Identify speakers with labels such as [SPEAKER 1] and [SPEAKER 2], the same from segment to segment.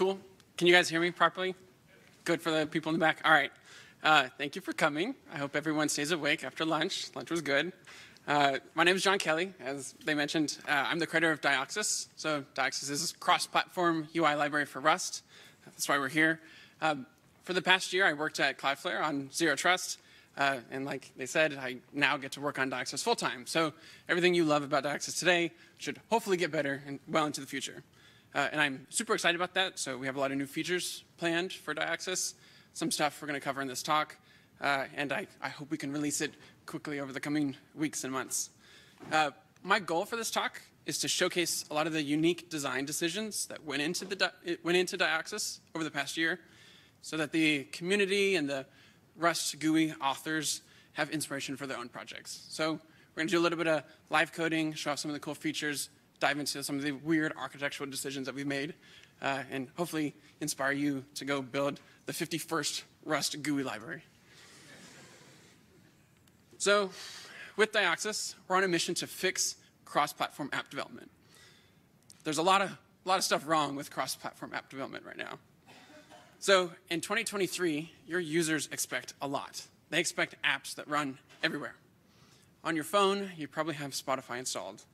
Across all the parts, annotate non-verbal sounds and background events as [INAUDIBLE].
[SPEAKER 1] Cool. Can you guys hear me properly? Good for the people in the back? All right. Uh, thank you for coming. I hope everyone stays awake after lunch. Lunch was good. Uh, my name is John Kelley. As they mentioned, uh, I'm the creator of Dioxus. So Dioxus is a cross-platform UI library for Rust. That's why we're here. Um, for the past year, I worked at Cloudflare on Zero Trust. Uh, and like they said, I now get to work on Dioxus full-time. So everything you love about Dioxus today should hopefully get better and well into the future. Uh, and I'm super excited about that. So we have a lot of new features planned for Dioxus, some stuff we're going to cover in this talk. Uh, and I, I, hope we can release it quickly over the coming weeks and months. Uh, my goal for this talk is to showcase a lot of the unique design decisions that went into, the went into Dioxus over the past year so that the community and the Rust GUI authors have inspiration for their own projects. So we're going to do a little bit of live coding, show off some of the cool features, dive into some of the weird architectural decisions that we've made, uh, and hopefully inspire you to go build the 51st Rust GUI library. So with Dioxus, we're on a mission to fix cross-platform app development. There's a lot of, a lot of stuff wrong with cross-platform app development right now. So in 2023, your users expect a lot. They expect apps that run everywhere. On your phone, you probably have Spotify installed.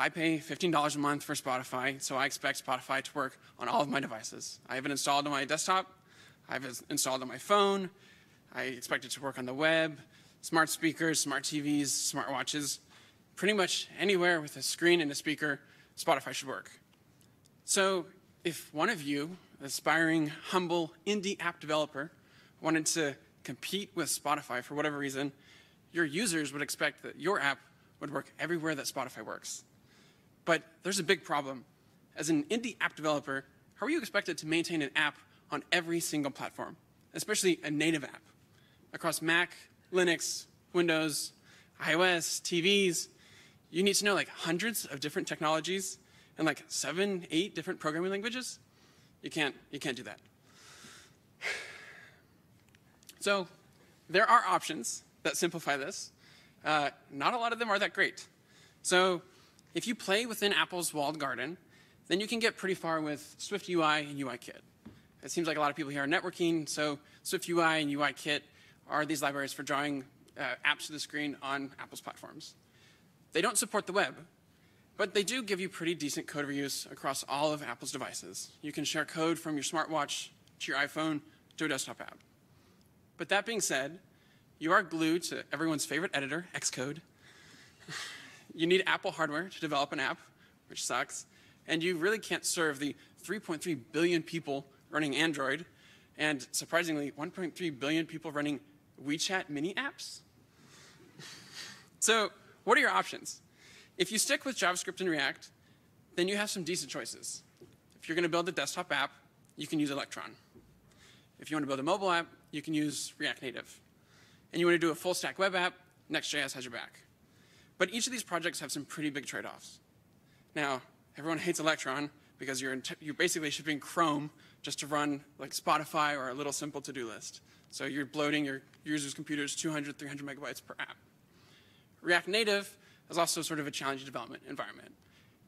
[SPEAKER 1] I pay $15 a month for Spotify, so I expect Spotify to work on all of my devices. I have it installed on my desktop, I have it installed on my phone, I expect it to work on the web, smart speakers, smart TVs, smart watches. Pretty much anywhere with a screen and a speaker, Spotify should work. So if one of you, aspiring, humble, indie app developer, wanted to compete with Spotify for whatever reason, your users would expect that your app would work everywhere that Spotify works. But there's a big problem. As an indie app developer, how are you expected to maintain an app on every single platform, especially a native app? Across Mac, Linux, Windows, iOS, TVs, you need to know like hundreds of different technologies and like seven, eight different programming languages. You can't, you can't do that. [SIGHS] So there are options that simplify this. Uh, not a lot of them are that great. So if you play within Apple's walled garden, then you can get pretty far with Swift UI and UIKit. It seems like a lot of people here are networking, so Swift UI and UIKit are these libraries for drawing uh, apps to the screen on Apple's platforms. They don't support the web, but they do give you pretty decent code reuse across all of Apple's devices. You can share code from your smartwatch to your iPhone to a desktop app. But that being said, you are glued to everyone's favorite editor, Xcode. [LAUGHS] you need Apple hardware to develop an app, which sucks. And you really can't serve the 3.3 billion people running Android and surprisingly 1.3 billion people running WeChat mini apps. so what are your options? If you stick with JavaScript and React, then you have some decent choices. If you're going to build a desktop app, you can use Electron. If you want to build a mobile app, you can use React Native. And you want to do a full stack web app, Next.js has your back. But each of these projects have some pretty big trade-offs. Now, everyone hates Electron because you're, you're basically shipping Chrome just to run like Spotify or a little simple to-do list. So you're bloating your users' computers 200, 300 megabytes per app. React Native is also sort of a challenging development environment.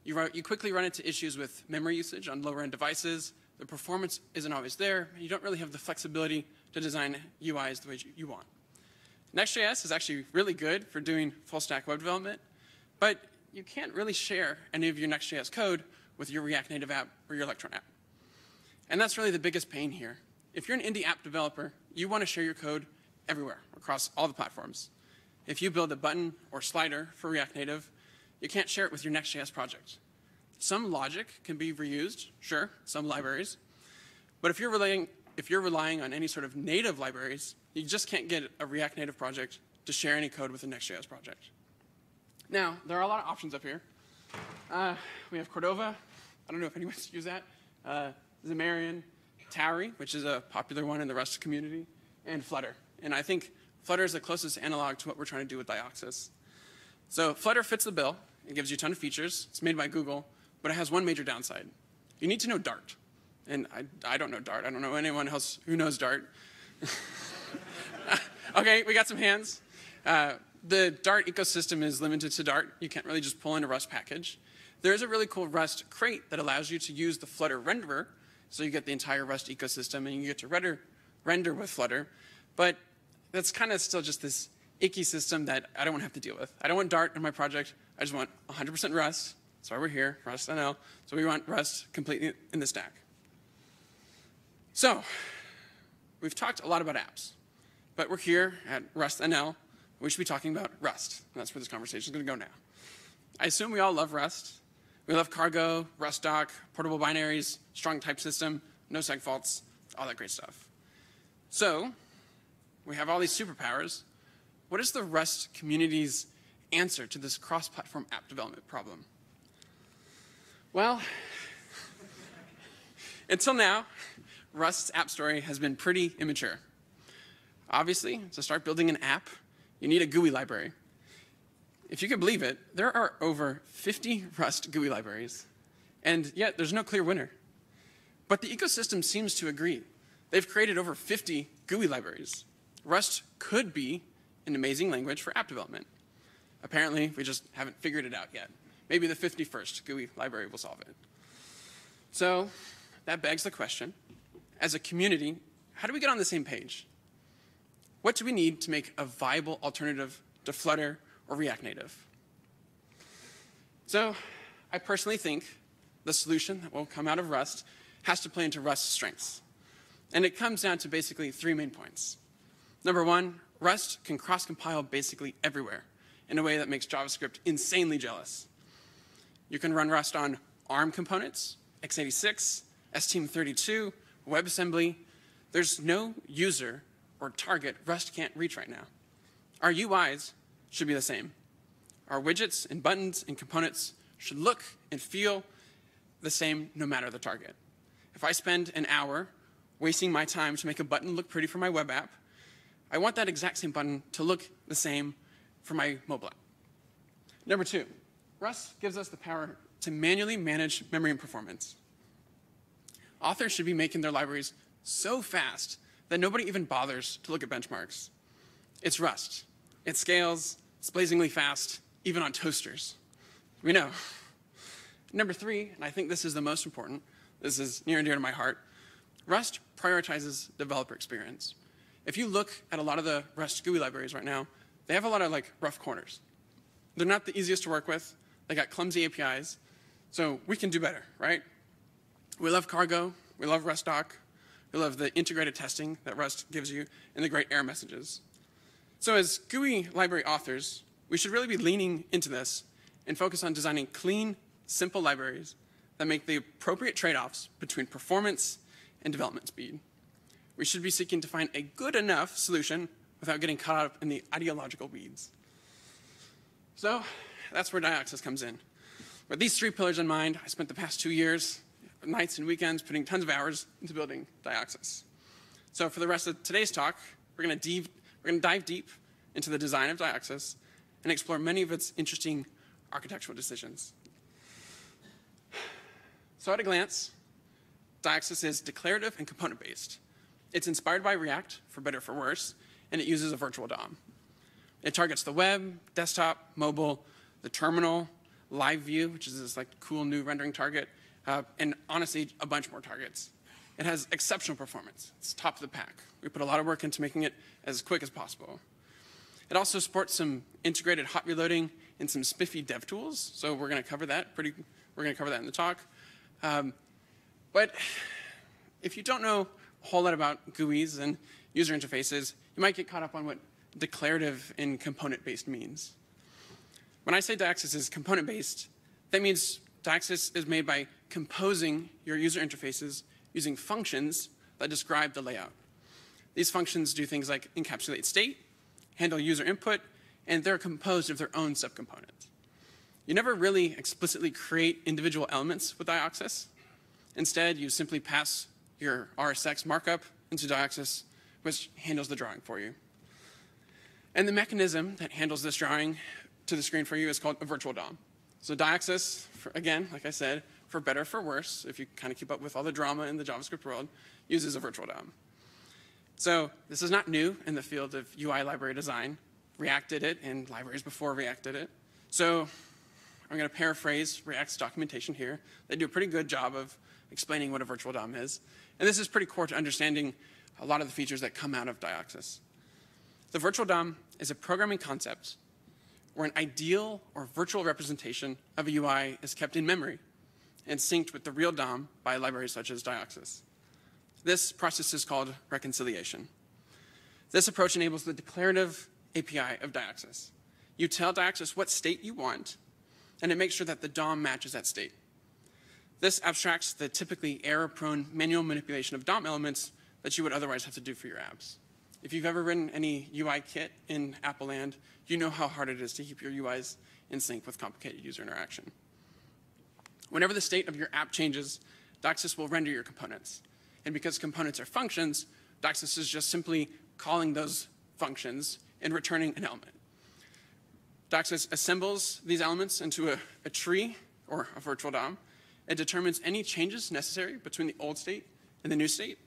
[SPEAKER 1] You, run, you quickly run into issues with memory usage on lower-end devices. The performance isn't always there. You don't really have the flexibility to design UIs the way you want. Next.js is actually really good for doing full stack web development, but you can't really share any of your Next.js code with your React Native app or your Electron app. And that's really the biggest pain here. If you're an indie app developer, you want to share your code everywhere across all the platforms. If you build a button or slider for React Native, you can't share it with your Next.js project. Some logic can be reused, sure, some libraries. But if you're relying, if you're relying on any sort of native libraries, you just can't get a React Native project to share any code with a Next.js project. Now, there are a lot of options up here. Uh, we have Cordova. I don't know if anyone's [LAUGHS] used that. Uh, Xamarin, Tauri, which is a popular one in the Rust community, and Flutter. And I think Flutter is the closest analog to what we're trying to do with Dioxus. So Flutter fits the bill. It gives you a ton of features. It's made by Google, but it has one major downside. You need to know Dart. And I, I don't know Dart. I don't know anyone else who knows Dart. [LAUGHS] okay, we got some hands. Uh, the Dart ecosystem is limited to Dart. You can't really just pull in a Rust package. There is a really cool Rust crate that allows you to use the Flutter renderer so you get the entire Rust ecosystem, and you get to render, render with Flutter. But that's kind of still just this icky system that I don't want to have to deal with. I don't want Dart in my project. I just want 100% Rust. That's why we're here, Rust NL. So we want Rust completely in the stack. So we've talked a lot about apps, but we're here at Rust NL. We should be talking about Rust. That's where this conversation is going to go now. I assume we all love Rust. We love cargo, RustDoc, portable binaries, strong type system, no seg faults, all that great stuff. So we have all these superpowers. What is the Rust community's answer to this cross-platform app development problem? Well, [LAUGHS] until now, Rust's app story has been pretty immature. Obviously, to start building an app, you need a GUI library. If you can believe it, there are over 50 Rust GUI libraries, and yet there's no clear winner. But the ecosystem seems to agree. They've created over 50 GUI libraries. Rust could be an amazing language for app development. Apparently, we just haven't figured it out yet. Maybe the 51st GUI library will solve it. So that begs the question, as a community, how do we get on the same page? What do we need to make a viable alternative to Flutter or React Native? So I personally think the solution that will come out of Rust has to play into Rust's strengths. And it comes down to basically three main points. Number one, Rust can cross-compile basically everywhere in a way that makes JavaScript insanely jealous. You can run Rust on ARM components, x86, STM32, WebAssembly. There's no user or target Rust can't reach right now. Our UIs should be the same. Our widgets and buttons and components should look and feel the same no matter the target. If I spend an hour wasting my time to make a button look pretty for my web app, I want that exact same button to look the same for my mobile app. Number two, Rust gives us the power to manually manage memory and performance. Authors should be making their libraries so fast that nobody even bothers to look at benchmarks. It's Rust. It scales, it's blazingly fast, even on toasters. We know. Number three, and I think this is the most important, this is near and dear to my heart, Rust prioritizes developer experience if you look at a lot of the Rust GUI libraries right now, they have a lot of like rough corners. They're not the easiest to work with. They got clumsy APIs. So we can do better, right? We love cargo. We love RustDoc. We love the integrated testing that Rust gives you and the great error messages. So as GUI library authors, we should really be leaning into this and focus on designing clean, simple libraries that make the appropriate trade-offs between performance and development speed we should be seeking to find a good enough solution without getting caught up in the ideological weeds. So that's where Dioxus comes in. With these three pillars in mind, I spent the past two years, nights and weekends, putting tons of hours into building Dioxus. So for the rest of today's talk, we're going to dive deep into the design of Dioxus and explore many of its interesting architectural decisions. So at a glance, Dioxus is declarative and component-based. It's inspired by React, for better or for worse, and it uses a virtual DOM. It targets the web, desktop, mobile, the terminal, live view, which is this like cool new rendering target, uh, and honestly, a bunch more targets. It has exceptional performance. It's top of the pack. We put a lot of work into making it as quick as possible. It also supports some integrated hot reloading and some spiffy dev tools. So we're going to cover that pretty. We're going to cover that in the talk. Um, but if you don't know a whole lot about GUIs and user interfaces, you might get caught up on what declarative and component-based means. When I say Dioxus is component-based, that means Dioxus is made by composing your user interfaces using functions that describe the layout. These functions do things like encapsulate state, handle user input, and they're composed of their own subcomponents. You never really explicitly create individual elements with Dioxus. Instead, you simply pass your RSX markup into Dioxus, which handles the drawing for you. And the mechanism that handles this drawing to the screen for you is called a virtual DOM. So for, again, like I said, for better for worse, if you kind of keep up with all the drama in the JavaScript world, uses a virtual DOM. So this is not new in the field of UI library design. React did it, and libraries before React did it. So I'm going to paraphrase React's documentation here. They do a pretty good job of explaining what a virtual DOM is. And this is pretty core to understanding a lot of the features that come out of Dioxus. The virtual DOM is a programming concept where an ideal or virtual representation of a UI is kept in memory and synced with the real DOM by libraries such as Dioxus. This process is called reconciliation. This approach enables the declarative API of Dioxus. You tell Dioxus what state you want, and it makes sure that the DOM matches that state. This abstracts the typically error-prone manual manipulation of DOM elements that you would otherwise have to do for your apps. If you've ever written any UI kit in Apple land, you know how hard it is to keep your UIs in sync with complicated user interaction. Whenever the state of your app changes, Dioxus will render your components. And because components are functions, Dioxus is just simply calling those functions and returning an element. Dioxus assembles these elements into a, a tree or a virtual DOM. It determines any changes necessary between the old state and the new state.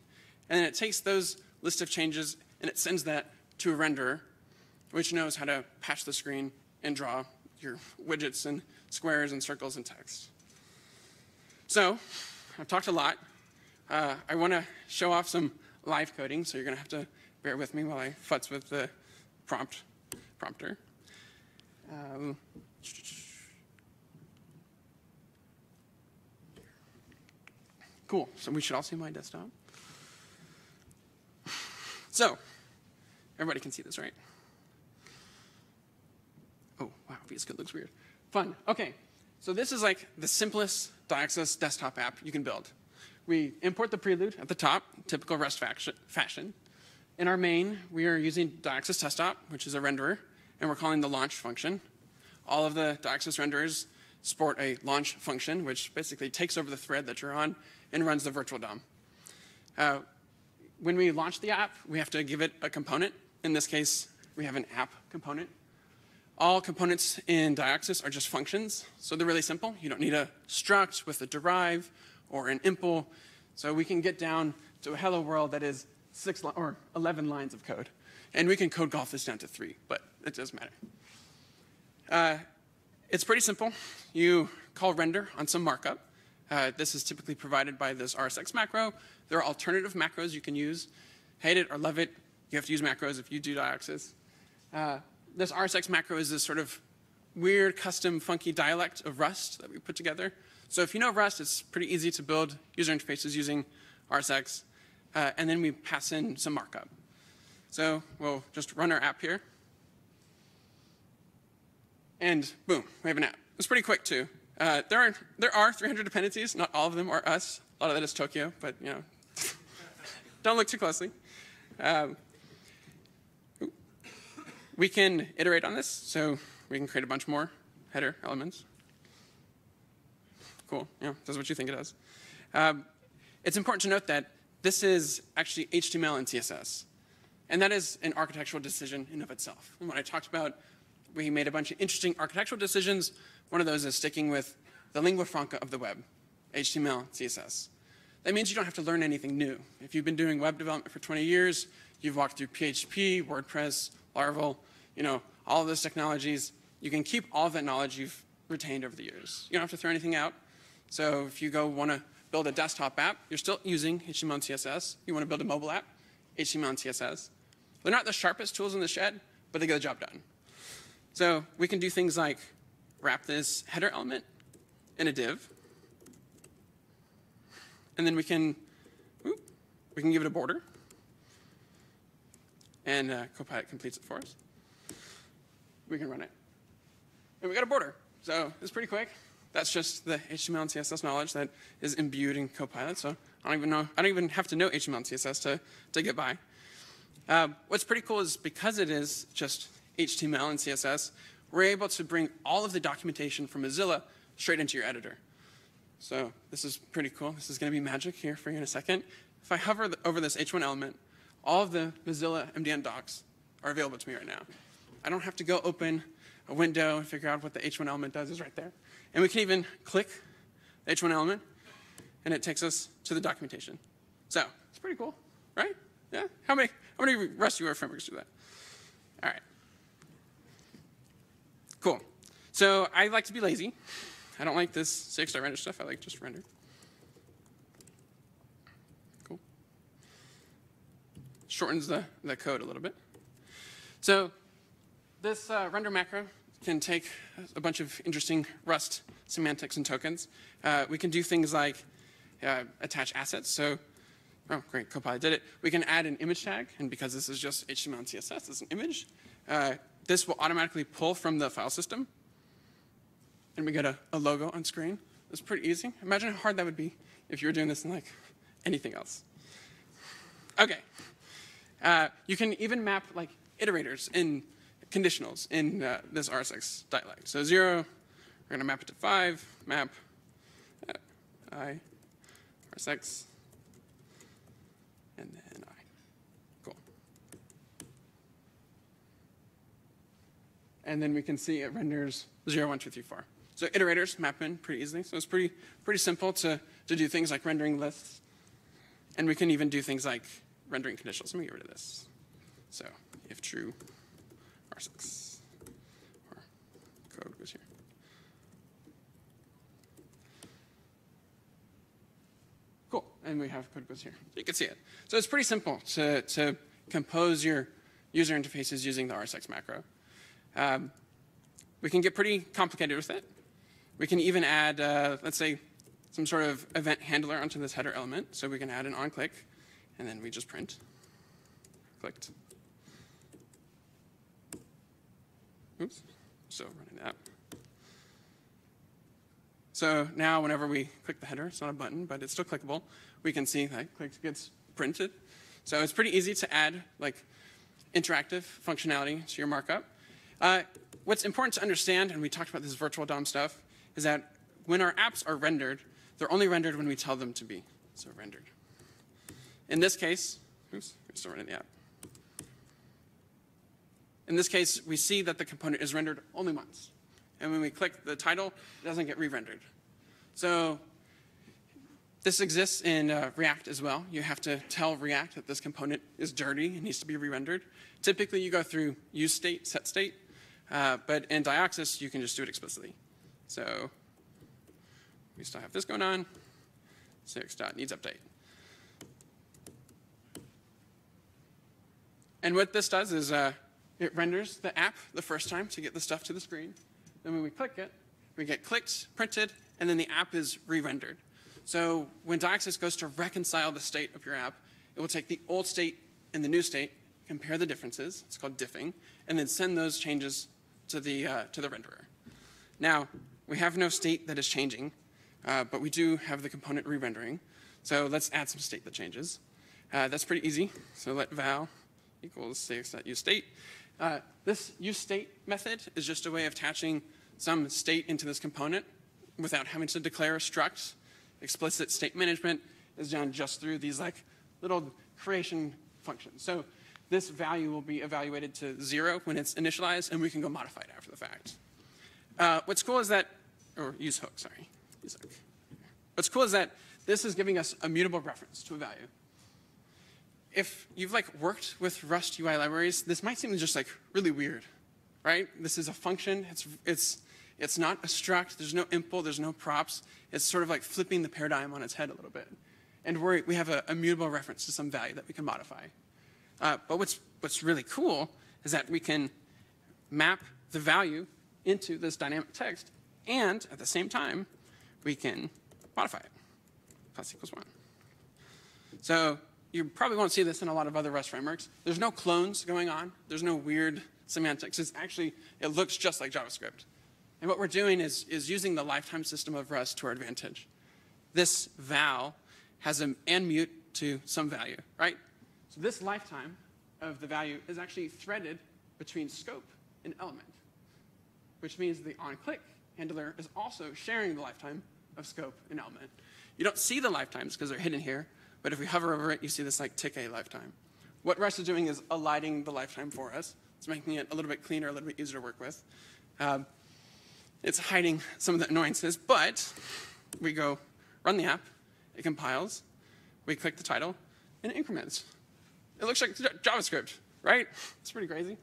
[SPEAKER 1] And then it takes those list of changes and it sends that to a renderer, which knows how to patch the screen and draw your widgets and squares and circles and text. So I've talked a lot. Uh, I want to show off some live coding, so you're going to have to bear with me while I futz with the prompt prompter. Um, cool. So we should all see my desktop. So, everybody can see this, right? Oh, wow, VS Code looks weird. Fun. Okay, so this is like the simplest Dioxus desktop app you can build. We import the prelude at the top, typical Rust fashion. In our main, we are using Dioxus desktop, which is a renderer, and we're calling the launch function. All of the Dioxus renderers sport a launch function, which basically takes over the thread that you're on and runs the virtual DOM. Uh, when we launch the app, we have to give it a component. In this case, we have an app component. All components in Dioxus are just functions, so they're really simple. You don't need a struct with a derive or an impl. So we can get down to a hello world that is six or 11 lines of code. And we can code golf this down to three, but it doesn't matter. Uh, it's pretty simple. You call render on some markup. Uh, this is typically provided by this RSX macro. There are alternative macros you can use. Hate it or love it, you have to use macros if you do Dioxus. Uh, this RSX macro is this sort of weird, custom, funky dialect of Rust that we put together. So if you know Rust, it's pretty easy to build user interfaces using RSX. Uh, and then we pass in some markup. So we'll just run our app here. And boom, we have an app. It's pretty quick too. Uh, there, are, there are 300 dependencies. Not all of them are us. A lot of that is Tokio, but you know, [LAUGHS] don't look too closely. Um, we can iterate on this, so we can create a bunch more header elements. Cool, yeah, that's what you think it does. Um, it's important to note that this is actually HTML and CSS. And that is an architectural decision in of itself. And when I talked about we made a bunch of interesting architectural decisions, one of those is sticking with the lingua franca of the web, HTML, CSS. That means you don't have to learn anything new. If you've been doing web development for 20 years, you've walked through PHP, WordPress, Laravel, you know, all of those technologies, you can keep all of that knowledge you've retained over the years. You don't have to throw anything out. So if you go want to build a desktop app, you're still using HTML and CSS. You want to build a mobile app, HTML and CSS. They're not the sharpest tools in the shed, but they get the job done. So we can do things like wrap this header element in a div. And then we can, we can give it a border. And uh, Copilot completes it for us. We can run it. And we got a border. So it's pretty quick. That's just the HTML and CSS knowledge that is imbued in Copilot. So I don't even know, I don't even have to know HTML and CSS to, to get by. Uh, what's pretty cool is because it is just HTML and CSS, we're able to bring all of the documentation from Mozilla straight into your editor. So this is pretty cool. This is going to be magic here for you in a second. If I hover the, over this H1 element, all of the Mozilla MDN docs are available to me right now. I don't have to go open a window and figure out what the H1 element does is right there. And we can even click the H1 element, and it takes us to the documentation. So it's pretty cool, right? Yeah? How many, how many Rust UI frameworks do that? All right. Cool. So I like to be lazy. I don't like this six-star render stuff. I like just render. Cool. Shortens the, the code a little bit. So this uh, render macro can take a bunch of interesting Rust semantics and tokens. Uh, we can do things like uh, attach assets. So, oh, great, Copilot did it. We can add an image tag, and because this is just HTML and CSS, it's an image. Uh, this will automatically pull from the file system, and we get a, a logo on screen. It's pretty easy. Imagine how hard that would be if you were doing this in like anything else. Okay. Uh, you can even map like iterators in conditionals in uh, this RSX dialect. So zero, we're going to map it to five, map uh, i, RSX, and then i. Cool. And then we can see it renders 0, 1, 2, 3, 4. So iterators map in pretty easily. So it's pretty, pretty simple to, to do things like rendering lists. And we can even do things like rendering conditionals. Let me get rid of this. So if true, R6. Or code goes here. Cool. And we have code goes here. So you can see it. So it's pretty simple to, to compose your user interfaces using the RSX macro. Um, we can get pretty complicated with it. We can even add, uh, let's say, some sort of event handler onto this header element. So we can add an onClick, and then we just print. Clicked. Oops, still running that. So now whenever we click the header, it's not a button, but it's still clickable, we can see that click gets printed. So it's pretty easy to add like interactive functionality to your markup. Uh, what's important to understand, and we talked about this virtual DOM stuff, is that when our apps are rendered, they're only rendered when we tell them to be. So rendered. In this case, oops, we're still running the app. In this case, we see that the component is rendered only once. And when we click the title, it doesn't get re-rendered. So this exists in uh, React as well. You have to tell React that this component is dirty and needs to be re-rendered. Typically, you go through use state, set state, uh, but in Dioxus, you can just do it explicitly. So we still have this going on. Six dot needs update. And what this does is uh, it renders the app the first time to get the stuff to the screen. Then when we click it, we get clicked, printed, and then the app is re-rendered. So when Dioxus goes to reconcile the state of your app, it will take the old state and the new state, compare the differences, it's called diffing, and then send those changes to the, uh, to the renderer. Now, we have no state that is changing, uh, but we do have the component re-rendering. So let's add some state that changes. Uh, that's pretty easy. So let val equals state. Uh, this useState method is just a way of attaching some state into this component without having to declare a struct. Explicit state management is done just through these like little creation functions. So this value will be evaluated to zero when it's initialized, and we can go modify it after the fact. Uh, what's cool is that, or use hook, sorry, use hook. What's cool is that this is giving us a mutable reference to a value if you've like worked with Rust UI libraries, this might seem just like really weird, right? This is a function. It's it's it's not a struct. There's no impl. There's no props. It's sort of like flipping the paradigm on its head a little bit, and we we have a, mutable reference to some value that we can modify. Uh, but what's what's really cool is that we can map the value into this dynamic text, and at the same time, we can modify it. Plus equals one. So you probably won't see this in a lot of other Rust frameworks. There's no clones going on. There's no weird semantics. It's actually, it looks just like JavaScript. And what we're doing is, is using the lifetime system of Rust to our advantage. This val has an and mute to some value, right? So this lifetime of the value is actually threaded between scope and element, which means the onClick handler is also sharing the lifetime of scope and element. You don't see the lifetimes because they're hidden here, but if we hover over it, you see this like tick a lifetime. What Rust is doing is aligning the lifetime for us. It's making it a little bit cleaner, a little bit easier to work with. Um, it's hiding some of the annoyances, but we go run the app, it compiles, we click the title, and it increments. It looks like JavaScript, right? It's pretty crazy.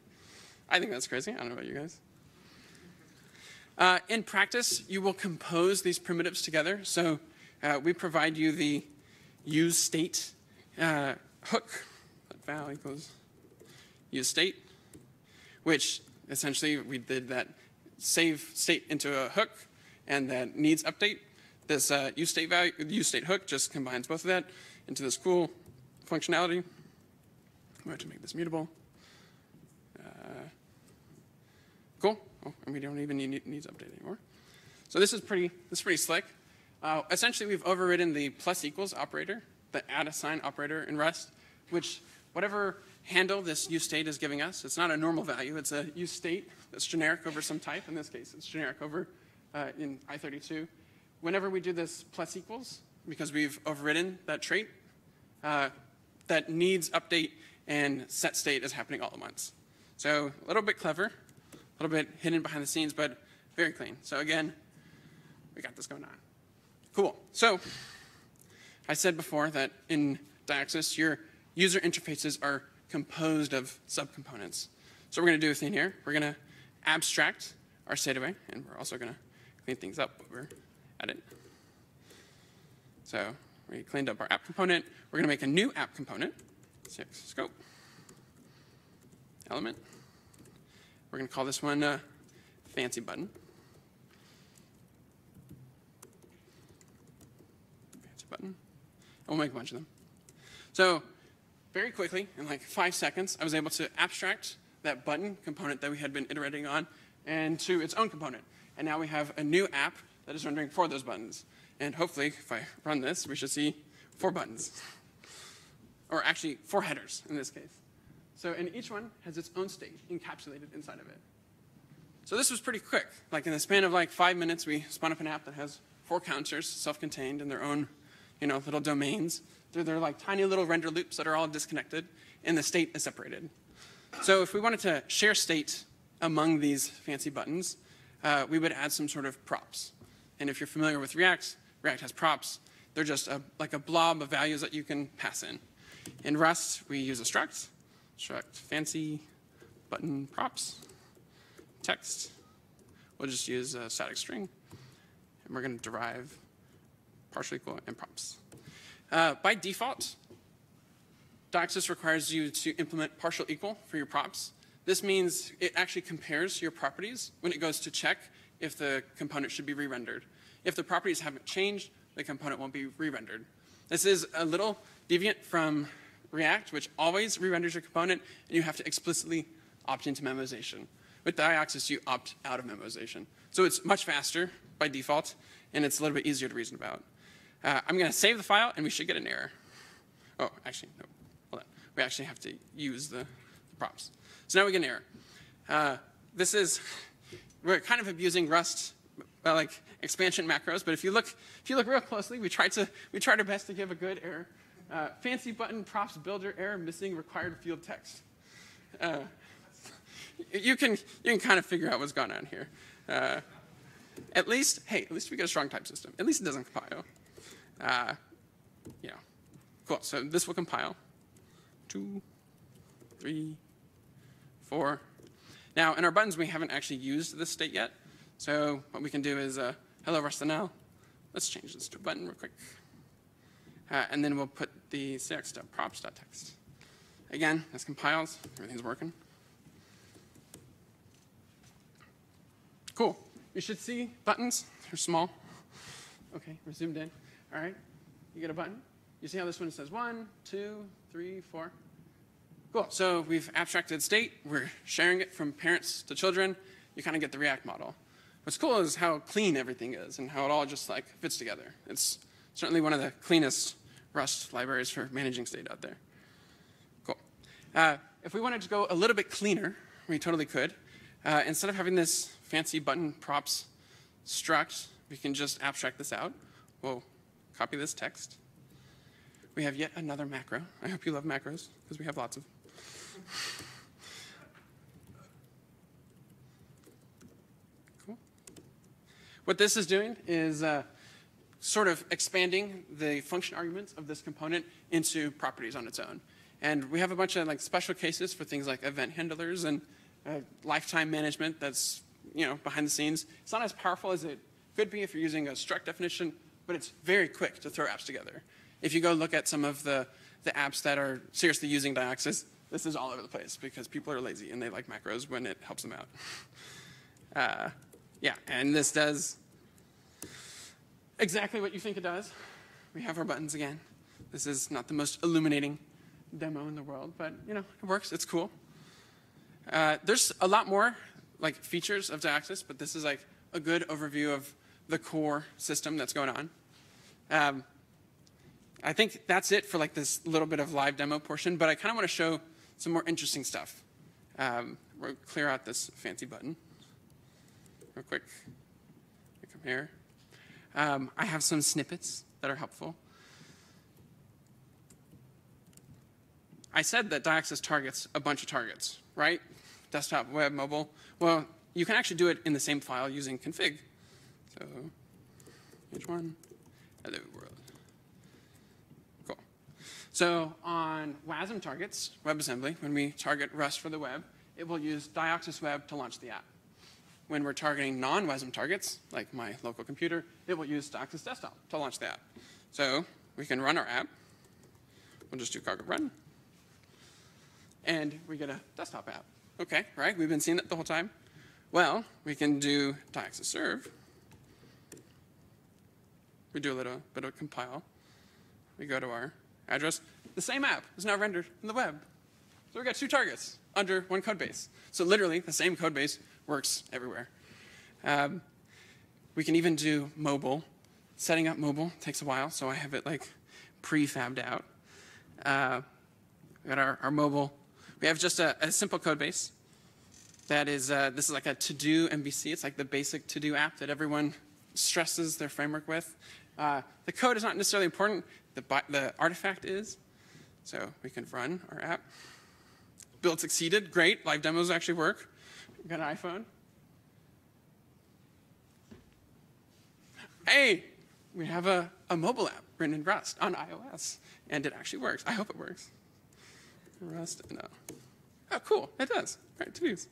[SPEAKER 1] I think that's crazy. I don't know about you guys. Uh, in practice, you will compose these primitives together. So uh, we provide you the use state uh, hook. val equals use state, which essentially we did that save state into a hook and that needs update. This uh, use state value, use state hook just combines both of that into this cool functionality. I'm going to make this mutable. Uh, cool. Oh, and we don't even need needs update anymore. So this is pretty this is pretty slick. Uh, essentially, we've overridden the plus equals operator, the add assign operator in Rust, which whatever handle this use state is giving us, it's not a normal value. It's a use state that's generic over some type. In this case, it's generic over uh, in I32. Whenever we do this plus equals, because we've overridden that trait, uh, that needs update and set state is happening all at once. So a little bit clever, a little bit hidden behind the scenes, but very clean. So again, we got this going on. Cool. So I said before that in Dioxus, your user interfaces are composed of subcomponents. So we're going to do a thing here, we're going to abstract our state away, and we're also going to clean things up over edit. So we cleaned up our app component. We're going to make a new app component, CX scope, element. We're going to call this one uh, fancy button. Fancy button. And we'll make a bunch of them. So very quickly, in like five seconds, I was able to abstract that button component that we had been iterating on and to its own component. And now we have a new app that is rendering for those buttons. And hopefully, if I run this, we should see four buttons. Or actually, four headers in this case. So, and each one has its own state encapsulated inside of it. So this was pretty quick. Like in the span of like five minutes, we spun up an app that has four counters, self-contained in their own, you know, little domains. They're, they're like tiny little render loops that are all disconnected, and the state is separated. So if we wanted to share state among these fancy buttons, uh, we would add some sort of props. And if you're familiar with React, React has props. They're just a, like a blob of values that you can pass in. In Rust, we use a struct, struct fancy button props, text. We'll just use a static string, and we're going to derive partial equal and props. Uh, by default, Dioxus requires you to implement partial equal for your props. This means it actually compares your properties when it goes to check if the component should be re-rendered. If the properties haven't changed, the component won't be re-rendered. This is a little deviant from React, which always re-renders your component, and you have to explicitly opt into memoization. With Dioxus, you opt out of memoization. So it's much faster by default, and it's a little bit easier to reason about. Uh, I'm going to save the file, and we should get an error. Oh, actually, no. Hold on. We actually have to use the, the props. So now we get an error. Uh, this is, we're kind of abusing Rust uh, like expansion macros, but if you look, if you look real closely, we tried to, we tried our best to give a good error. Uh, fancy button props builder error missing required field text. Uh, you can you can kind of figure out what's going on here. Uh, at least, hey, at least we get a strong type system. At least it doesn't compile. Uh, yeah, cool. So this will compile. Two, three, four. Now, in our buttons, we haven't actually used this state yet. So what we can do is, uh, hello RustNL. Let's change this to a button real quick. Uh, and then we'll put the cx.props.text. Again, this compiles. Everything's working. Cool. You should see buttons. They're small. Okay, we're zoomed in. All right. You get a button. You see how this one says one, two, three, four. Cool. So we've abstracted state. We're sharing it from parents to children. You kind of get the React model. What's cool is how clean everything is and how it all just like fits together. It's certainly one of the cleanest Rust libraries for managing state out there. Cool. Uh, if we wanted to go a little bit cleaner, we totally could. Uh, instead of having this fancy button props struct, we can just abstract this out. We'll copy this text. We have yet another macro. I hope you love macros, because we have lots of. Cool. What this is doing is uh, sort of expanding the function arguments of this component into properties on its own. And we have a bunch of like special cases for things like event handlers and uh, lifetime management that's you know behind the scenes. It's not as powerful as it could be if you're using a struct definition, but it's very quick to throw apps together. If you go look at some of the the apps that are seriously using Dioxus, this is all over the place because people are lazy and they like macros when it helps them out. [LAUGHS] Uh, yeah, and this does exactly what you think it does. We have our buttons again. This is not the most illuminating demo in the world, but you know, it works, it's cool. Uh, there's a lot more like features of Dioxus, but this is like a good overview of the core system that's going on. Um, I think that's it for like this little bit of live demo portion, but I kind of want to show some more interesting stuff. Um, we'll clear out this fancy button real quick. Come here. Um, I have some snippets that are helpful. I said that Dioxus targets a bunch of targets, right? Desktop, web, mobile. Well, you can actually do it in the same file using config. So, h1, hello world. Cool. So on WASM targets, WebAssembly, when we target Rust for the web, it will use Dioxus Web to launch the app. When we're targeting non-WASM targets, like my local computer, it will use Dioxus Desktop to launch the app. So we can run our app. We'll just do cargo run and we get a desktop app. Okay, right? We've been seeing it the whole time. Well, we can do Dioxus serve. We do a little bit of compile. We go to our address. The same app is now rendered in the web. So we've got two targets under one code base. So literally, the same code base works everywhere. Um, we can even do mobile. Setting up mobile takes a while, so I have it like prefabbed out. Uh, we got our, our mobile we have just a, a simple code base. That is, uh, this is like a to-do MVC. It's like the basic to-do app that everyone stresses their framework with. Uh, the code is not necessarily important. The, the artifact is. So we can run our app. Build succeeded. Great. Live demos actually work. We got an iPhone. Hey, we have a, a mobile app written in Rust on iOS. And it actually works. I hope it works. Rust, no. Oh, cool, it does. All right, to-dos.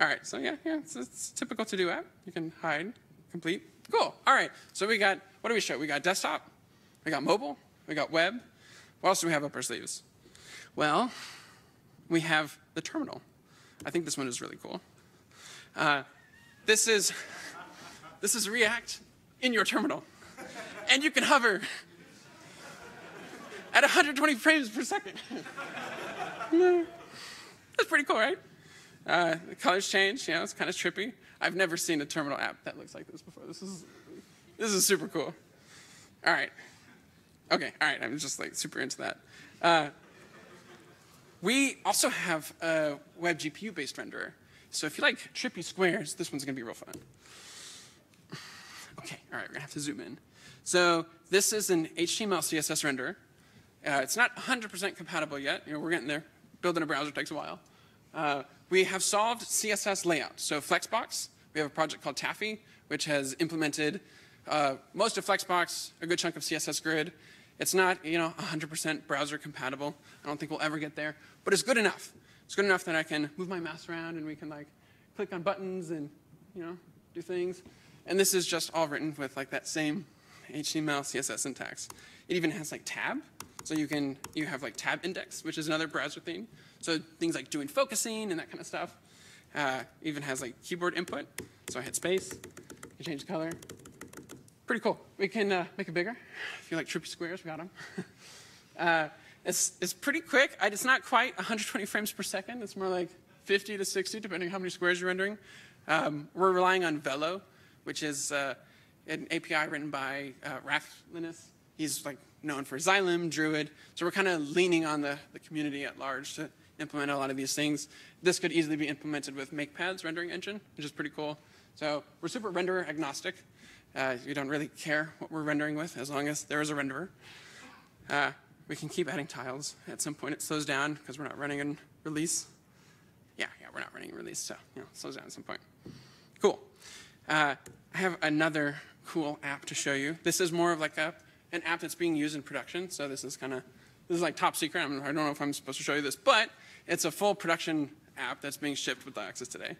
[SPEAKER 1] All right, so yeah, yeah, it's, it's typical to-do app. You can hide, complete. Cool, all right, so we got, what do we show? We got desktop, we got mobile, we got web. What else do we have up our sleeves? Well, we have the terminal. I think this one is really cool. Uh, this is this is React in your terminal, and you can hover at 120 frames per second. [LAUGHS] That's pretty cool, right? Uh, the colors change, you know, it's kind of trippy. I've never seen a terminal app that looks like this before. This is, this is super cool. All right. Okay, all right, I'm just like super into that. Uh, we also have a web GPU based renderer. So if you like trippy squares, this one's gonna be real fun. Okay, all right, we're gonna have to zoom in. So this is an HTML CSS renderer. Uh, it's not 100% compatible yet. You know, we're getting there building a browser takes a while. Uh, we have solved CSS layout. So Flexbox, we have a project called Taffy, which has implemented uh, most of Flexbox, a good chunk of CSS Grid. It's not, you know, 100% browser compatible. I don't think we'll ever get there, but it's good enough. It's good enough that I can move my mouse around and we can like click on buttons and, you know, do things. And this is just all written with like that same HTML, CSS syntax. It even has like tab, so you can you have like tab index, which is another browser thing. So things like doing focusing and that kind of stuff. Uh, even has like keyboard input. So I hit space, you change the color. Pretty cool. We can uh, make it bigger. If you like trippy squares, we got them. [LAUGHS] uh, it's, it's pretty quick. I, it's not quite 120 frames per second. It's more like 50 to 60, depending on how many squares you're rendering. Um, we're relying on Vello, which is uh, an API written by uh, Raph Levien. He's like known for Xylem, Druid. So we're kind of leaning on the, the community at large to implement a lot of these things. This could easily be implemented with Makepad's rendering engine, which is pretty cool. So we're super render agnostic. Uh, we don't really care what we're rendering with as long as there is a renderer. Uh, we can keep adding tiles. At some point it slows down because we're not running in release. Yeah, yeah, we're not running in release, so you know, it slows down at some point. Cool. Uh, I have another cool app to show you. This is more of like a an app that's being used in production. So this is kind of, this is like top secret. I don't know if I'm supposed to show you this, but it's a full production app that's being shipped with Dioxus today.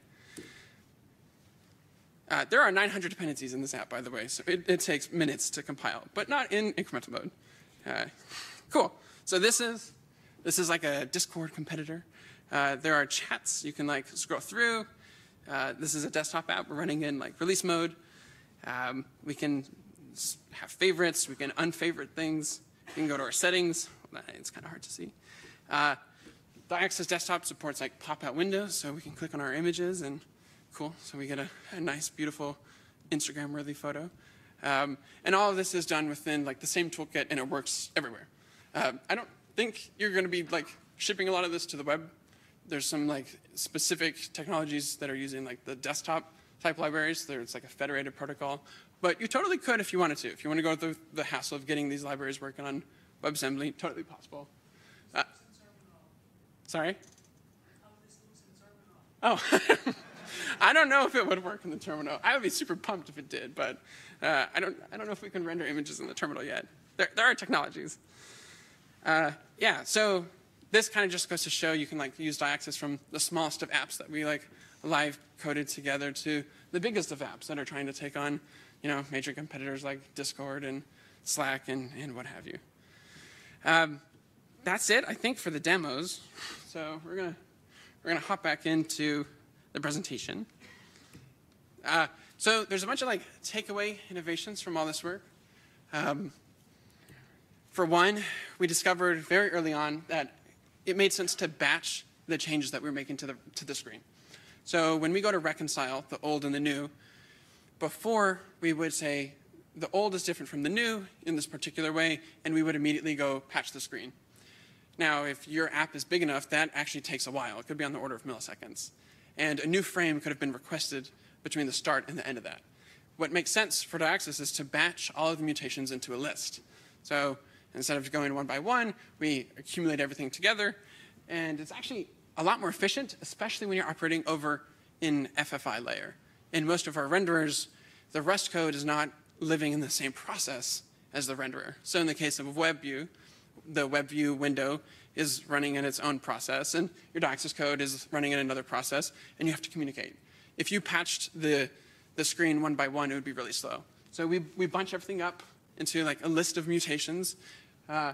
[SPEAKER 1] Uh, there are 900 dependencies in this app, by the way, so it, it, takes minutes to compile, but not in incremental mode. Uh, cool. So this is this is like a Discord competitor. Uh, there are chats you can like scroll through. Uh, this is a desktop app. We're running in like release mode. Um, we can have favorites. We can unfavorite things. We can go to our settings. It's kind of hard to see. Uh, Dioxus desktop supports like pop-out windows, so we can click on our images and cool. So we get a, a nice, beautiful Instagram-worthy photo. Um, and all of this is done within like the same toolkit, and it works everywhere. Uh, I don't think you're going to be like shipping a lot of this to the web. There's some like specific technologies that are using like the desktop type libraries. There's like a federated protocol, but you totally could if you wanted to. If you want to go through the hassle of getting these libraries working on WebAssembly, totally possible. Uh, sorry. Oh. [LAUGHS] I don't know if it would work in the terminal. I would be super pumped if it did, but uh, I, don't, I don't know if we can render images in the terminal yet. There, there are technologies. Uh, yeah, so this kind of just goes to show you can like use Dioxus from the smallest of apps that we like live coded together to the biggest of apps that are trying to take on you know, major competitors like Discord and Slack and, and what have you. Um, that's it, I think, for the demos. So we're gonna we're gonna hop back into the presentation. Uh, so there's a bunch of like takeaway innovations from all this work. Um, for one, we discovered very early on that it made sense to batch the changes that we were making to the, to the screen. So when we go to reconcile the old and the new, before we would say the old is different from the new in this particular way, and we would immediately go patch the screen. Now, if your app is big enough, that actually takes a while. It could be on the order of milliseconds. And a new frame could have been requested between the start and the end of that. What makes sense for Dioxus is to batch all of the mutations into a list. So instead of going one by one, we accumulate everything together. And it's actually a lot more efficient, especially when you're operating over in FFI layer. In most of our renderers, the Rust code is not living in the same process as the renderer. So in the case of WebView, the WebView window is running in its own process, and your Dioxus code is running in another process, and you have to communicate. If you patched the, the screen one by one, it would be really slow. So we, we bunch everything up into like a list of mutations, uh,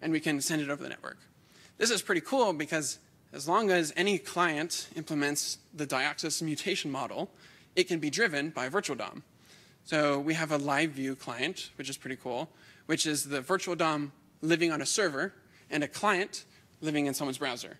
[SPEAKER 1] and we can send it over the network. This is pretty cool because as long as any client implements the Dioxus mutation model, it can be driven by virtual DOM. So we have a live view client, which is pretty cool, which is the virtual DOM living on a server and a client living in someone's browser.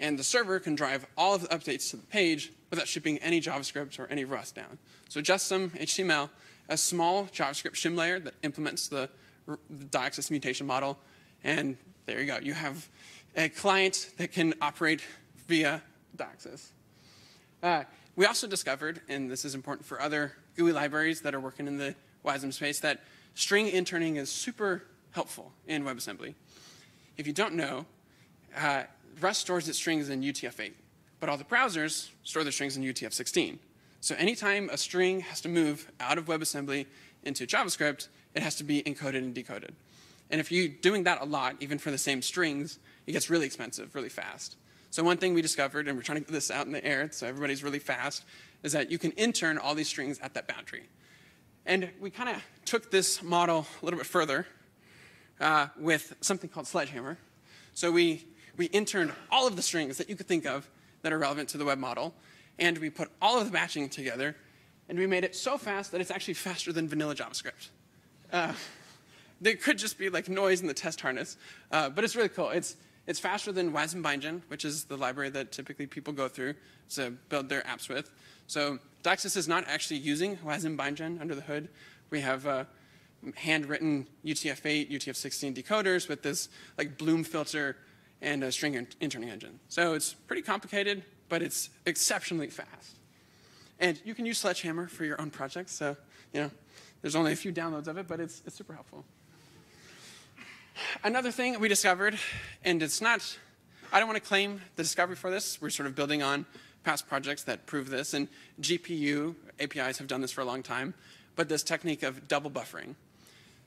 [SPEAKER 1] And the server can drive all of the updates to the page without shipping any JavaScript or any Rust down. So just some HTML, a small JavaScript shim layer that implements the, the Dioxus mutation model, and there you go. You have a client that can operate via Dioxus. Uh, we also discovered, and this is important for other GUI libraries that are working in the WASM space, that string interning is super helpful in WebAssembly. If you don't know, uh, Rust stores its strings in UTF-8, but all the browsers store their strings in UTF-16. So anytime a string has to move out of WebAssembly into JavaScript, it has to be encoded and decoded. And if you're doing that a lot, even for the same strings, it gets really expensive really fast. So one thing we discovered, and we're trying to get this out in the air so everybody's really fast, is that you can intern all these strings at that boundary. And we kind of took this model a little bit further uh, with something called Sledgehammer. So we, we interned all of the strings that you could think of that are relevant to the web model, and we put all of the matching together, and we made it so fast that it's actually faster than vanilla JavaScript. Uh, there could just be like noise in the test harness, uh, but it's really cool. It's, it's faster than WASM which is the library that typically people go through to build their apps with. So Dioxus is not actually using WASM under the hood. We have uh, handwritten UTF-8, UTF-16 decoders with this like Bloom filter and a string interning engine. So it's pretty complicated, but it's exceptionally fast. And you can use Sledgehammer for your own projects. So, you know, there's only a few downloads of it, but it's, it's super helpful. Another thing we discovered, and it's not, I don't want to claim the discovery for this. We're sort of building on past projects that prove this, and GPU APIs have done this for a long time, but this technique of double buffering.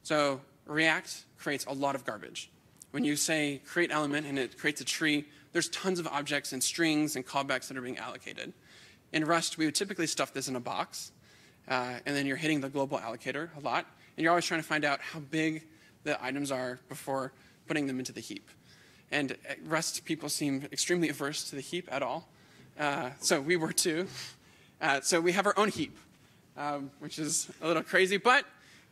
[SPEAKER 1] So React creates a lot of garbage. When you say create element and it creates a tree, there's tons of objects and strings and callbacks that are being allocated. In Rust, we would typically stuff this in a box, uh, and then you're hitting the global allocator a lot, and you're always trying to find out how big the items are before putting them into the heap. And Rust people seem extremely averse to the heap at all. Uh, so we were too. Uh, so we have our own heap, um, which is a little crazy, but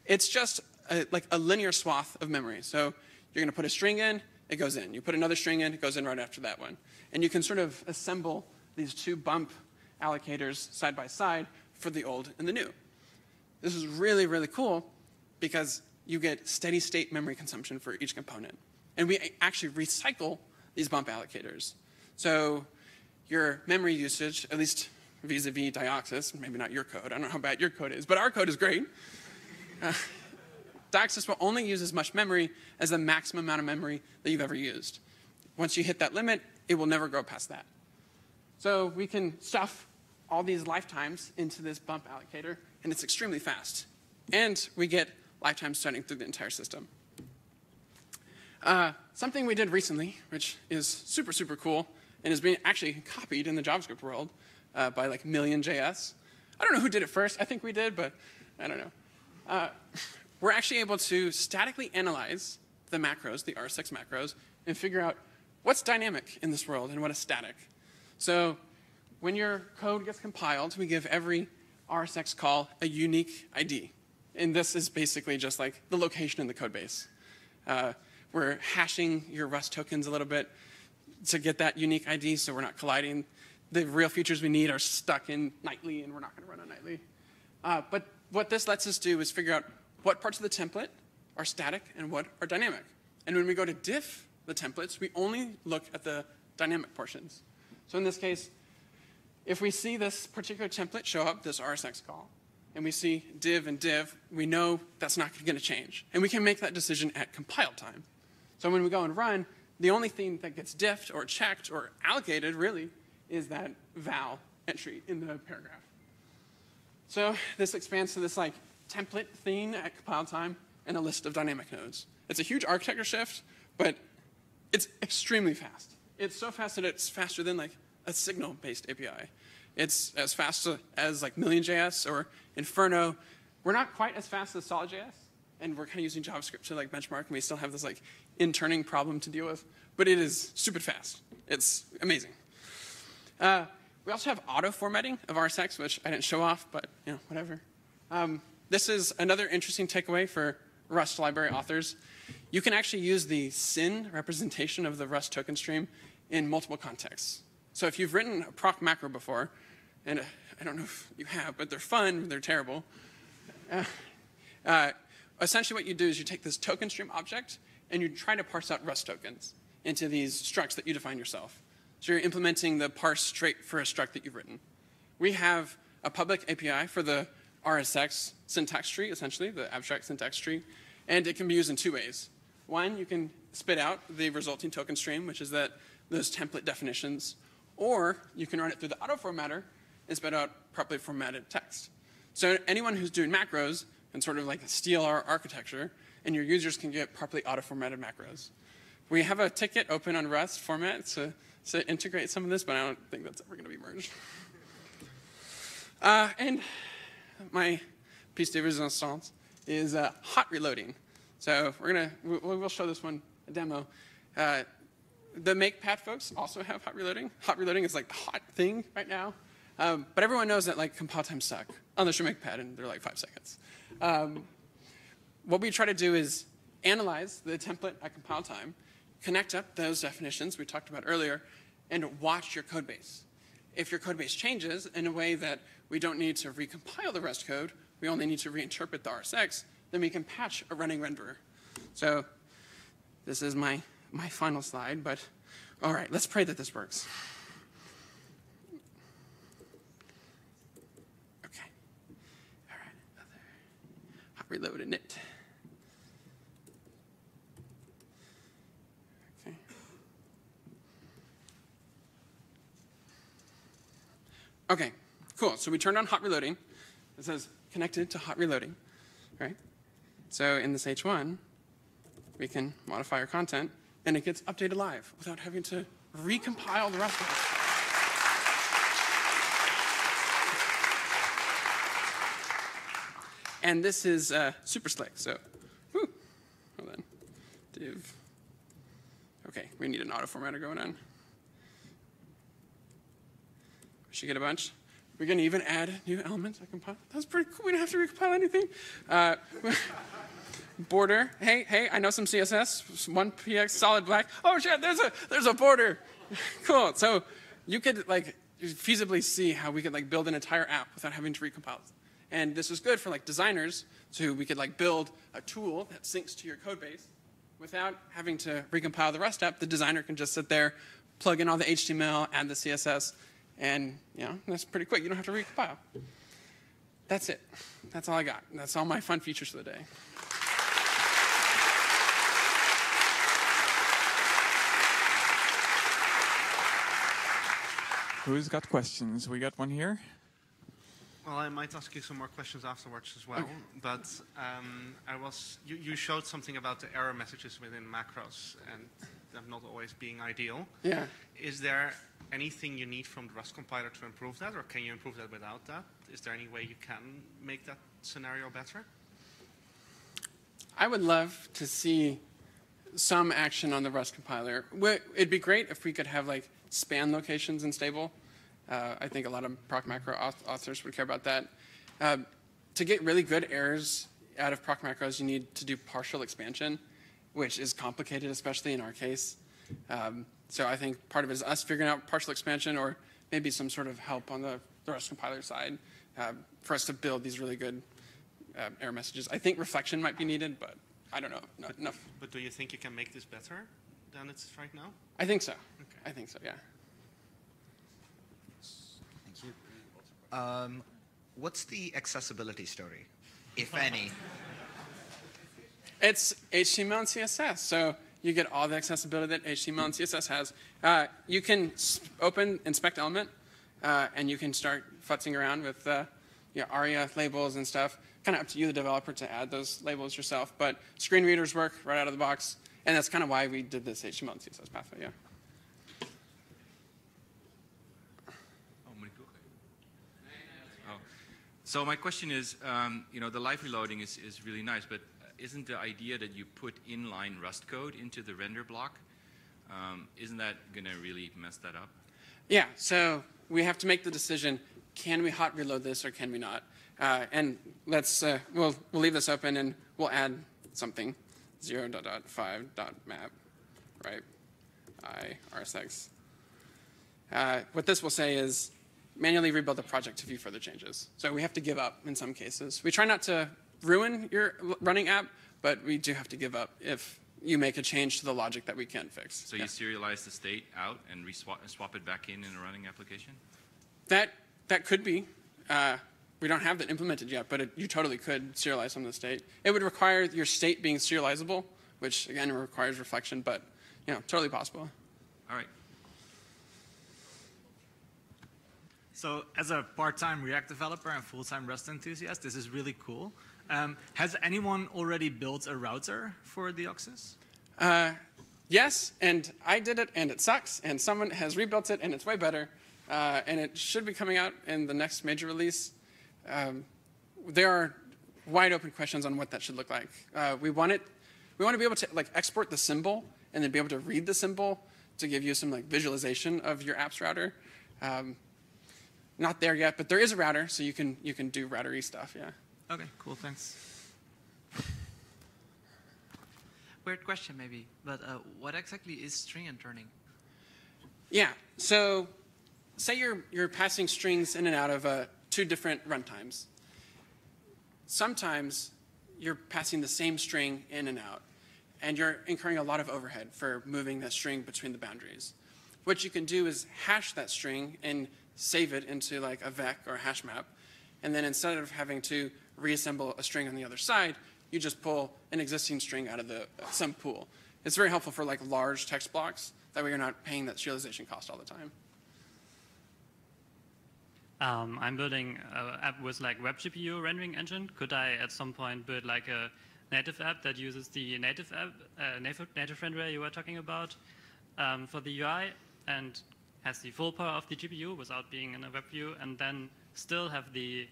[SPEAKER 1] it's just a, like a linear swath of memory. So you're going to put a string in, it goes in. You put another string in, it goes in right after that one. And you can sort of assemble these two bump allocators side by side for the old and the new. This is really, really cool because you get steady state memory consumption for each component. And we actually recycle these bump allocators. So your memory usage, at least vis-a-vis Dioxus, maybe not your code, I don't know how bad your code is, but our code is great. Uh, will only use as much memory as the maximum amount of memory that you've ever used. Once you hit that limit, it will never go past that. So we can stuff all these lifetimes into this bump allocator, and it's extremely fast. And we get lifetimes starting through the entire system. Uh, something we did recently, which is super, super cool, and is being actually copied in the JavaScript world uh, by like Million.js. I don't know who did it first. I think we did, but I don't know. Uh, [LAUGHS] we're actually able to statically analyze the macros, the RSX macros, and figure out what's dynamic in this world and what is static. So when your code gets compiled, we give every RSX call a unique ID. And this is basically just like the location in the code base. Uh, we're hashing your Rust tokens a little bit to get that unique ID so we're not colliding. The real features we need are stuck in nightly, and we're not going to run on nightly. Uh, but what this lets us do is figure out what parts of the template are static and what are dynamic. And when we go to diff the templates, we only look at the dynamic portions. So in this case, if we see this particular template show up, this RSX call, and we see div and div, we know that's not going to change. And we can make that decision at compile time. So when we go and run, the only thing that gets diffed or checked or allocated really is that val entry in the paragraph. So this expands to this like template thing at compile time and a list of dynamic nodes. It's a huge architecture shift, but it's extremely fast. It's so fast that it's faster than like a signal-based API. It's as fast as like Million.js or Inferno. We're not quite as fast as SolidJS, and we're kind of using JavaScript to like benchmark, and we still have this like interning problem to deal with. But it is stupid fast. It's amazing. Uh, we also have auto formatting of RSX, which I didn't show off, but you know, whatever. Um, this is another interesting takeaway for Rust library authors. You can actually use the SYN representation of the Rust token stream in multiple contexts. So if you've written a proc macro before, and uh, I don't know if you have, but they're fun, they're terrible. Uh, uh, essentially what you do is you take this token stream object and you try to parse out Rust tokens into these structs that you define yourself. So you're implementing the Parse trait for a struct that you've written. We have a public API for the RSX syntax tree, essentially, the abstract syntax tree, and it can be used in two ways. One, you can spit out the resulting token stream, which is that those template definitions, or you can run it through the auto formatter and spit out properly formatted text. So anyone who's doing macros can sort of like steal our architecture, and your users can get properly auto formatted macros. We have a ticket open on Rust format to, to integrate some of this, but I don't think that's ever going to be merged. Uh, and my piece de resistance is uh, hot reloading. So we're gonna we'll show this one a demo. Uh, the Makepad folks also have hot reloading. Hot reloading is like the hot thing right now. Um, but everyone knows that like compile times suck unless you Makepad and they're like five seconds. Um, what we try to do is analyze the template at compile time, connect up those definitions we talked about earlier, and watch your code base. If your code base changes in a way that we don't need to recompile the Rust code, we only need to reinterpret the RSX, then we can patch a running renderer. So this is my, my final slide, but all right, let's pray that this works. Okay. All right, other hot reload init. Okay. Okay, cool. So we turned on hot reloading. It says connected to hot reloading, right? So in this H1, we can modify our content, and it gets updated live without having to recompile the rest of it. And this is uh, super slick, so, whew, hold on, div, Okay, we need an auto formatter going on. We should get a bunch. We're going to even add new elements. I compile. That's pretty cool. We don't have to recompile anything. Uh, [LAUGHS] border. Hey, hey, I know some CSS. One PX solid black. Oh shit, there's a there's a border. [LAUGHS] cool. So you could like feasibly see how we could like build an entire app without having to recompile. And this is good for like designers, so we could like build a tool that syncs to your code base without having to recompile the Rust app. The designer can just sit there, plug in all the HTML, add the CSS, and you know that's pretty quick. You don't have to recompile. That's it. That's all I got. That's all my fun features for the day.
[SPEAKER 2] Who's got questions? We got one here.
[SPEAKER 3] Well, I might ask you some more questions afterwards as well. Okay. But um, I was you, you, showed something about the error messages within macros and them not always being ideal.
[SPEAKER 1] Yeah.
[SPEAKER 3] Is there anything you need from the Rust compiler to improve that, or can you improve that without that? Is there any way you can make that scenario better?
[SPEAKER 1] I would love to see some action on the Rust compiler. It'd be great if we could have like span locations in stable. Uh, I think a lot of proc macro authors would care about that. Uh, to get really good errors out of proc macros, you need to do partial expansion, which is complicated, especially in our case. Um, so I think part of it is us figuring out partial expansion or maybe some sort of help on the, the Rust compiler side uh, for us to build these really good uh, error messages. I think reflection might be needed, but I don't know, not
[SPEAKER 3] but,
[SPEAKER 1] enough.
[SPEAKER 3] But do you think you can make this better? than it's right now?
[SPEAKER 1] I think so. Okay. I think so, yeah.
[SPEAKER 4] Thank you. Um, what's the accessibility story, if any?
[SPEAKER 1] It's HTML and CSS. So you get all the accessibility that HTML and CSS has. Uh, you can open inspect element, uh, and you can start futzing around with uh, you know, ARIA labels and stuff. Kind of up to you, the developer, to add those labels yourself. But screen readers work right out of the box. And that's kind of why we did this HTML and CSS pathway, yeah.
[SPEAKER 5] Oh, so my question is, um, you know, the live reloading is, is really nice, but isn't the idea that you put inline Rust code into the render block, um, isn't that going to really mess that up?
[SPEAKER 1] Yeah, so we have to make the decision, can we hot reload this or can we not? Uh, and let's, uh, we'll, we'll leave this open and we'll add something. 0 dot dot 5 dot map, right? I rsx. Uh, what this will say is manually rebuild the project to view further changes. So we have to give up in some cases. We try not to ruin your running app, but we do have to give up if you make a change to the logic that we can't fix.
[SPEAKER 5] So yeah. you serialize the state out and swap, swap it back in in a running application?
[SPEAKER 1] That, that could be. Uh, we don't have that implemented yet, but it, you totally could serialize some of the state. It would require your state being serializable, which again requires reflection, but you know, totally possible.
[SPEAKER 5] All right.
[SPEAKER 6] So as a part-time React developer and full-time Rust enthusiast, this is really cool. Um, has anyone already built a router for Dioxus?
[SPEAKER 1] Uh, yes, and I did it, and it sucks, and someone has rebuilt it, and it's way better, uh, and it should be coming out in the next major release um, there are wide open questions on what that should look like. Uh, we want it, we want to be able to like export the symbol and then be able to read the symbol to give you some like visualization of your apps router. Um, not there yet, but there is a router, so you can you can do routery stuff. Yeah.
[SPEAKER 6] Okay. Cool. Thanks.
[SPEAKER 7] Weird question, maybe, but uh, what exactly is string interning?
[SPEAKER 1] Yeah. So, say you're you're passing strings in and out of a two different runtimes. Sometimes you're passing the same string in and out, and you're incurring a lot of overhead for moving that string between the boundaries. What you can do is hash that string and save it into like a vec or a hash map, and then instead of having to reassemble a string on the other side, you just pull an existing string out of the some pool. It's very helpful for like large text blocks. That way you're not paying that serialization cost all the time.
[SPEAKER 8] Um, I'm building an app with like web GPU rendering engine. Could I at some point build like a native app that uses the native app, uh, native, native renderer you were talking about um, for the UI and has the full power of the GPU without being in a web view and then still have the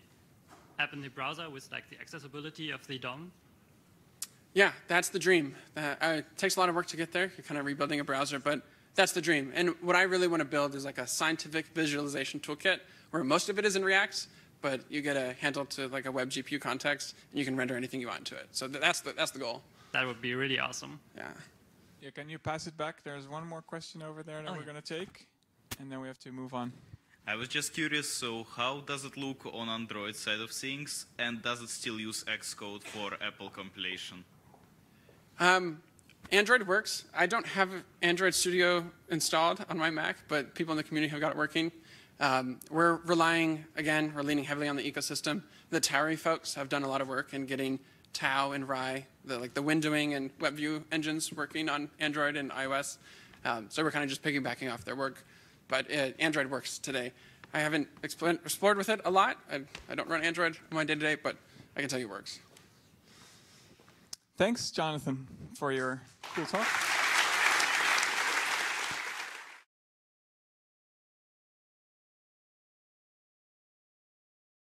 [SPEAKER 8] app in the browser with like the accessibility of the DOM?
[SPEAKER 1] Yeah, that's the dream. Uh, uh, it takes a lot of work to get there. You're kind of rebuilding a browser, but that's the dream. And what I really want to build is like a scientific visualization toolkit where most of it is in React, but you get a handle to like a web GPU context, and you can render anything you want into it. So that's the that's the goal.
[SPEAKER 8] That would be really awesome.
[SPEAKER 1] Yeah.
[SPEAKER 2] Yeah, can you pass it back? There's one more question over there that
[SPEAKER 7] Oh,
[SPEAKER 2] we're
[SPEAKER 7] yeah.
[SPEAKER 2] going to take, and then we have to move on.
[SPEAKER 9] I was just curious, so how does it look on Android side of things, and does it still use Xcode for Apple compilation?
[SPEAKER 1] Um, Android works. I don't have Android Studio installed on my Mac, but people in the community have got it working. Um, we're relying, again, we're leaning heavily on the ecosystem. The Tauri folks have done a lot of work in getting Tao and Wry, the, like the windowing and WebView engines working on Android and iOS. Um, so we're kind of just piggybacking off their work. But uh, Android works today. I haven't explored with it a lot. I, I don't run Android in my day-to-day, but I can tell you it works.
[SPEAKER 2] Thanks, Jonathan, for your cool talk.